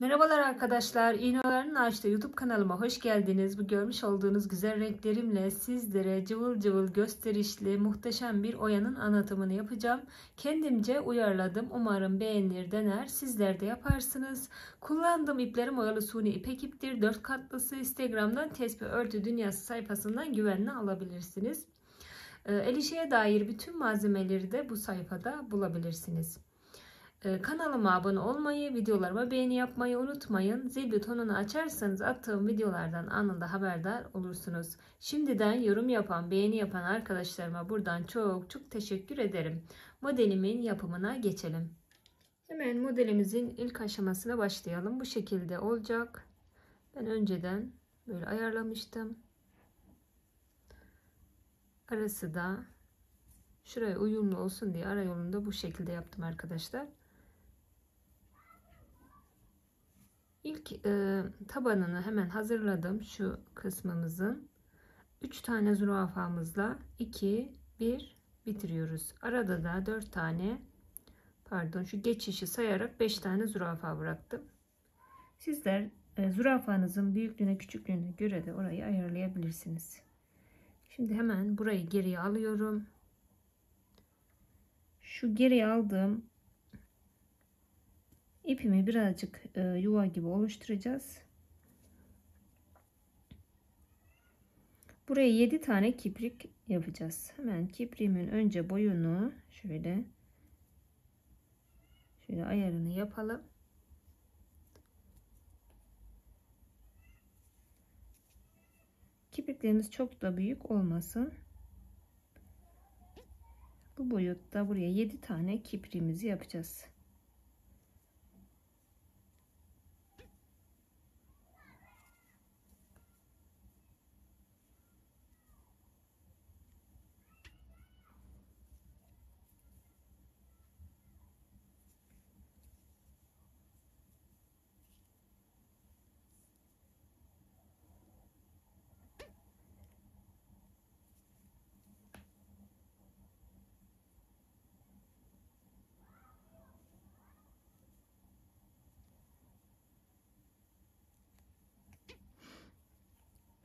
Merhabalar arkadaşlar. İğnelerin Ağaç'ta YouTube kanalıma hoş geldiniz. Bu görmüş olduğunuz güzel renklerimle sizlere cıvıl cıvıl gösterişli muhteşem bir oyanın anlatımını yapacağım. Kendimce uyarladım. Umarım beğenir dener. Sizler de yaparsınız. Kullandığım iplerim oyalı suni ipek iptir. 4 katlısı Instagram'dan Tespih Örtü Dünyası sayfasından güvenle alabilirsiniz. Ee, el işine dair bütün malzemeleri de bu sayfada bulabilirsiniz. Ee, kanalıma abone olmayı, videolarıma beğeni yapmayı unutmayın. Zil butonunu açarsanız attığım videolardan anında haberdar olursunuz. Şimdiden yorum yapan, beğeni yapan arkadaşlarıma buradan çok çok teşekkür ederim. Modelimin yapımına geçelim. Hemen modelimizin ilk aşamasına başlayalım. Bu şekilde olacak. Ben önceden böyle ayarlamıştım. Arası da şuraya uyumlu olsun diye ara yolunda bu şekilde yaptım arkadaşlar. İlk e, tabanını hemen hazırladım şu kısmımızın. 3 tane zürafamızla 2 1 bitiriyoruz. Arada da 4 tane pardon şu geçişi sayarak 5 tane zürafa bıraktım. Sizler e, zürafanızın büyüklüğüne küçüklüğüne göre de orayı ayarlayabilirsiniz. Şimdi hemen burayı geriye alıyorum. Şu geriye aldığım ipimi birazcık e, yuva gibi oluşturacağız. Buraya 7 tane kiprik yapacağız. Hemen kipriğimin önce boyunu şöyle şöyle ayarını yapalım. Kipriklerimiz çok da büyük olmasın. Bu boyutta buraya 7 tane kipriğimizi yapacağız.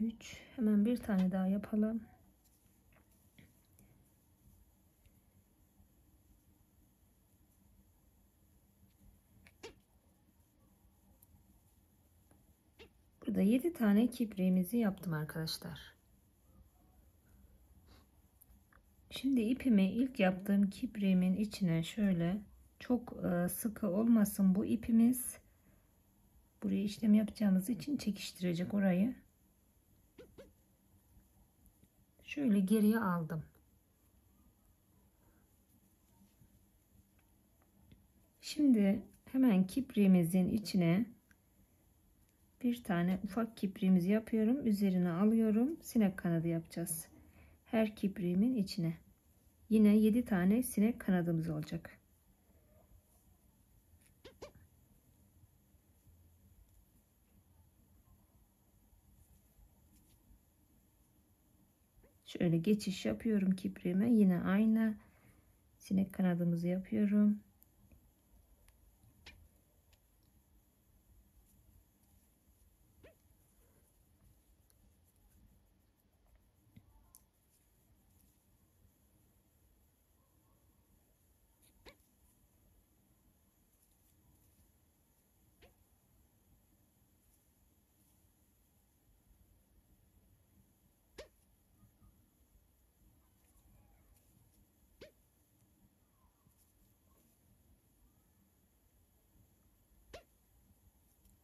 3 hemen bir tane daha yapalım. Burada 7 tane kipriğimizi yaptım arkadaşlar. Şimdi ipimi ilk yaptığım kipriğimin içine şöyle çok e, sıkı olmasın bu ipimiz. Buraya işlem yapacağımız için çekiştirecek orayı. Şöyle geriye aldım. Şimdi hemen kipriğimizin içine bir tane ufak kipriğimizi yapıyorum. Üzerine alıyorum. Sinek kanadı yapacağız. Her kipriğimin içine. Yine 7 tane sinek kanadımız olacak. Şöyle geçiş yapıyorum kipriğime. Yine aynı sinek kanadımızı yapıyorum.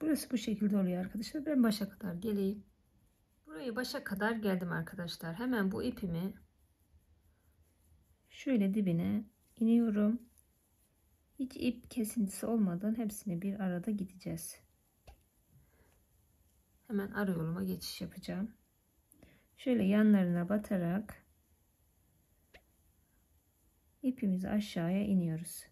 Burası bu şekilde oluyor arkadaşlar. Ben başa kadar geleyim. Burayı başa kadar geldim arkadaşlar. Hemen bu ipimi şöyle dibine iniyorum. Hiç ip kesintisi olmadan hepsini bir arada gideceğiz. Hemen ara yoluma geçiş yapacağım. Şöyle yanlarına batarak ipimizi aşağıya iniyoruz.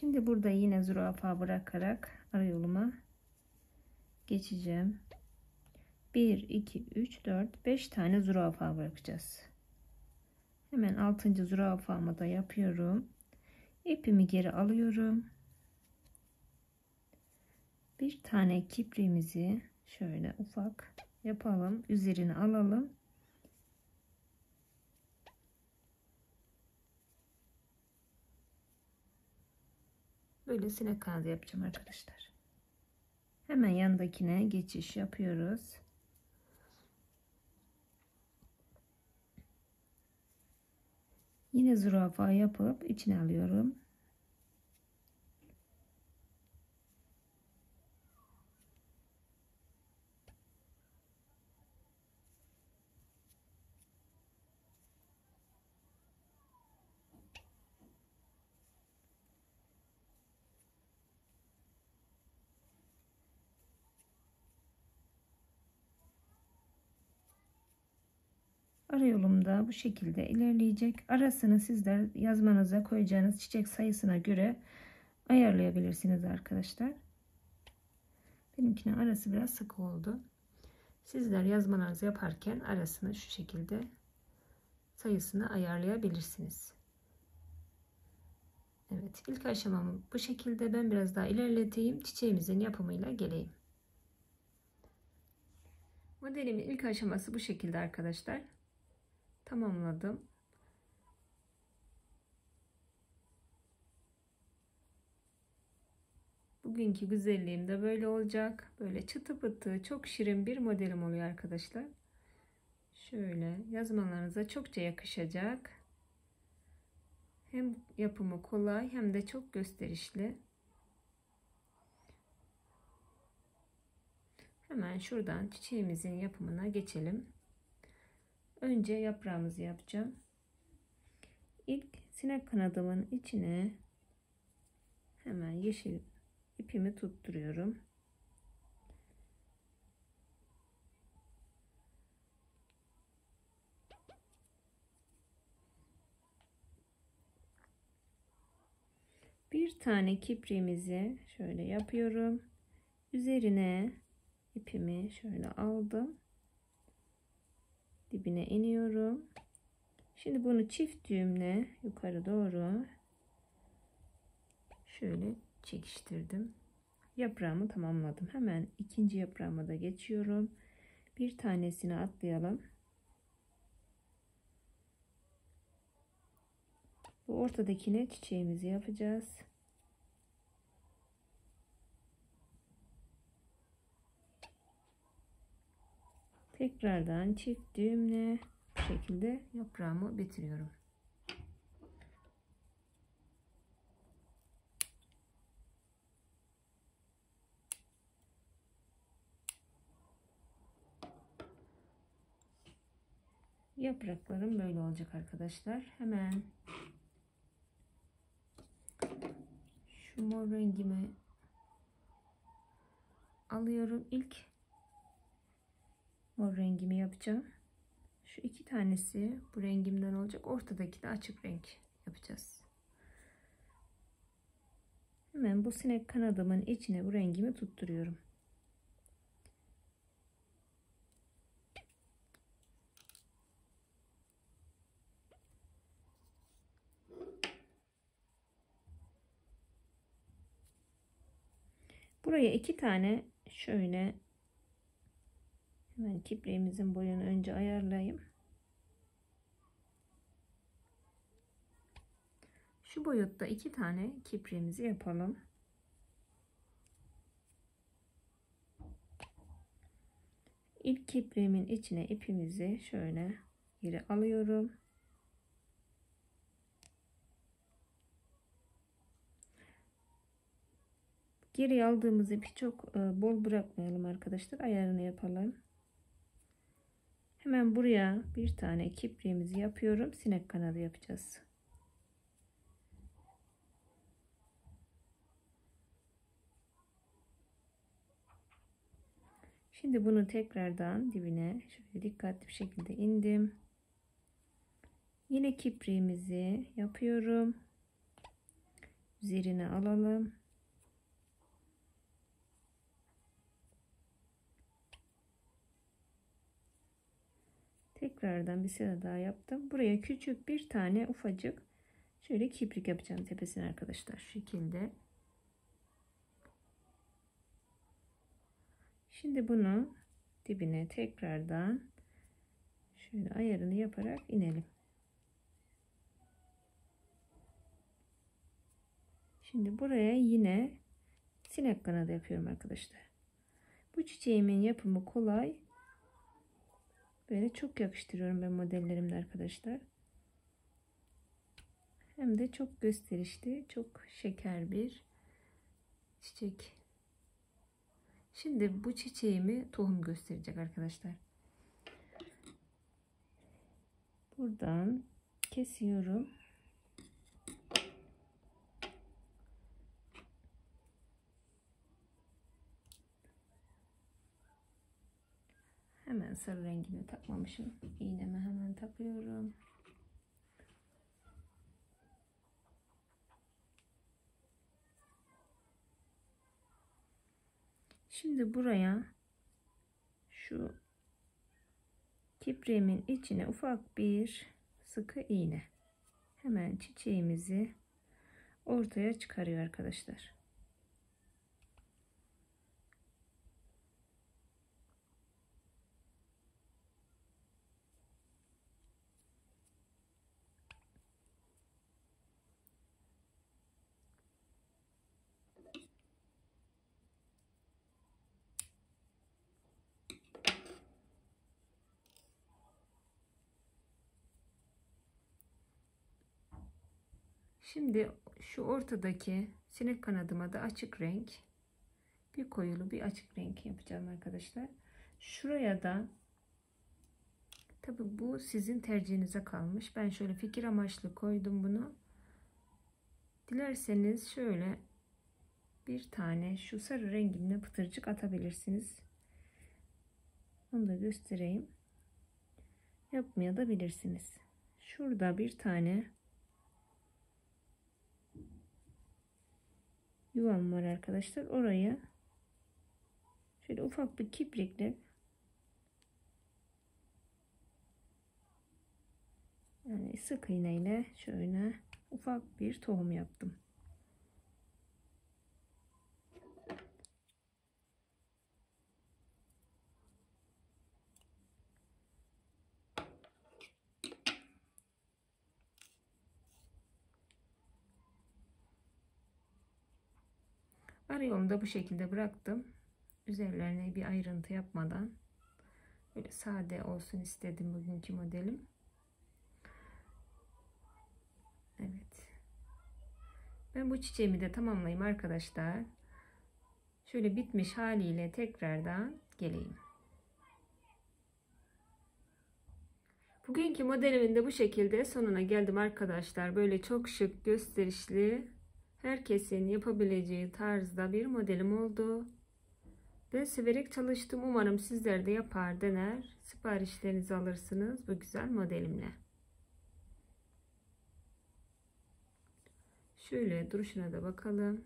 Şimdi burada yine zürafa bırakarak ara yoluma geçeceğim. 1 2 3 4 5 tane zürafa bırakacağız. Hemen 6. zürafamı da yapıyorum. İpimi geri alıyorum. Bir tane kipriğimizi şöyle ufak yapalım. Üzerine alalım. Böyle sinek kanadı yapacağım arkadaşlar. Hemen yanındakine geçiş yapıyoruz. Yine zürafa yapıp içine alıyorum. Ara yolumda bu şekilde ilerleyecek. Arasını sizler yazmanıza koyacağınız çiçek sayısına göre ayarlayabilirsiniz arkadaşlar. Benimkine arası biraz sık oldu. Sizler yazmanızı yaparken arasını şu şekilde sayısını ayarlayabilirsiniz. Evet ilk aşamamı bu şekilde ben biraz daha ilerleteyim. Çiçeğimizin yapımıyla geleyim. Modelimin ilk aşaması bu şekilde arkadaşlar tamamladım. Bugünkü güzelliğim de böyle olacak. Böyle çıtı pıtı çok şirin bir modelim oluyor arkadaşlar. Şöyle yazmalarınıza çokça yakışacak. Hem yapımı kolay hem de çok gösterişli. Hemen şuradan çiçeğimizin yapımına geçelim. Önce yaprağımızı yapacağım. İlk sinek kanadımın içine hemen yeşil ipimi tutturuyorum. Bir tane kipriğimizi şöyle yapıyorum. Üzerine ipimi şöyle aldım dibine iniyorum. Şimdi bunu çift düğümle yukarı doğru şöyle çekiştirdim. Yaprağımı tamamladım. Hemen ikinci yaprağıma da geçiyorum. Bir tanesini atlayalım. Bu ortadakine çiçeğimizi yapacağız. Tekrardan çift düğümle bu şekilde yaprağımı bitiriyorum. Yapraklarım böyle olacak arkadaşlar. Hemen şu mor rengimi alıyorum. İlk mor rengimi yapacağım. Şu iki tanesi bu rengimden olacak. Ortadaki de açık renk yapacağız. Hemen bu sinek kanadımın içine bu rengimi tutturuyorum. Buraya iki tane şöyle Hemen kipriğimizin boyunu önce ayarlayayım. Şu boyutta iki tane kipriğimizi yapalım. İlk kipriğimin içine ipimizi şöyle geri alıyorum. Geri aldığımız ipi çok e, bol bırakmayalım arkadaşlar. Ayarını yapalım. Hemen buraya bir tane kipriğimizi yapıyorum. Sinek kanadı yapacağız. Şimdi bunu tekrardan dibine şöyle dikkatli bir şekilde indim. Yine kipriğimizi yapıyorum. üzerine alalım. Tekrardan bir sıra daha yaptım. Buraya küçük bir tane ufacık şöyle kiprik yapacağım tepesine arkadaşlar. Şu şekilde. Şimdi bunu dibine tekrardan şöyle ayarını yaparak inelim. Şimdi buraya yine sinek kanadı yapıyorum arkadaşlar. Bu çiçeğimin yapımı kolay. Böyle çok yakıştırıyorum ben modellerimde arkadaşlar. Hem de çok gösterişli, çok şeker bir çiçek. Şimdi bu çiçeğimi tohum gösterecek arkadaşlar. Buradan kesiyorum. Hemen sarı rengini takmamışım. İğnemi hemen takıyorum. Şimdi buraya şu kipriğimin içine ufak bir sıkı iğne. Hemen çiçeğimizi ortaya çıkarıyor arkadaşlar. Şimdi şu ortadaki sinek kanadıma da açık renk bir koyulu bir açık renk yapacağım arkadaşlar. Şuraya da tabi bu sizin tercihinize kalmış. Ben şöyle fikir amaçlı koydum bunu. Dilerseniz şöyle bir tane şu sarı renginde pıtırcık atabilirsiniz. Onu da göstereyim. Yapmaya da bilirsiniz. Şurada bir tane yuvam var arkadaşlar. Oraya şöyle ufak bir kiprikle yani sık iğne ile şöyle ufak bir tohum yaptım. Ara yolunu da bu şekilde bıraktım. Üzerlerine bir ayrıntı yapmadan böyle sade olsun istedim bugünkü modelim. Evet. Ben bu çiçeğimi de tamamlayayım arkadaşlar. Şöyle bitmiş haliyle tekrardan geleyim. Bugünkü modelimin de bu şekilde sonuna geldim arkadaşlar. Böyle çok şık, gösterişli herkesin yapabileceği tarzda bir modelim oldu. Ben severek çalıştım. Umarım sizler de yapar dener. Siparişlerinizi alırsınız bu güzel modelimle. Şöyle duruşuna da bakalım.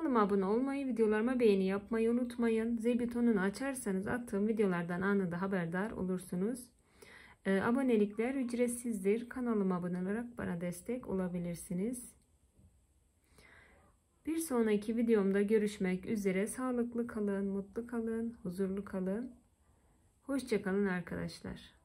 Kanalıma abone olmayı, videolarıma beğeni yapmayı unutmayın. Zil butonunu açarsanız attığım videolardan anında haberdar olursunuz. E, abonelikler ücretsizdir. Kanalıma abone olarak bana destek olabilirsiniz. Bir sonraki videomda görüşmek üzere. Sağlıklı kalın, mutlu kalın, huzurlu kalın. Hoşçakalın arkadaşlar.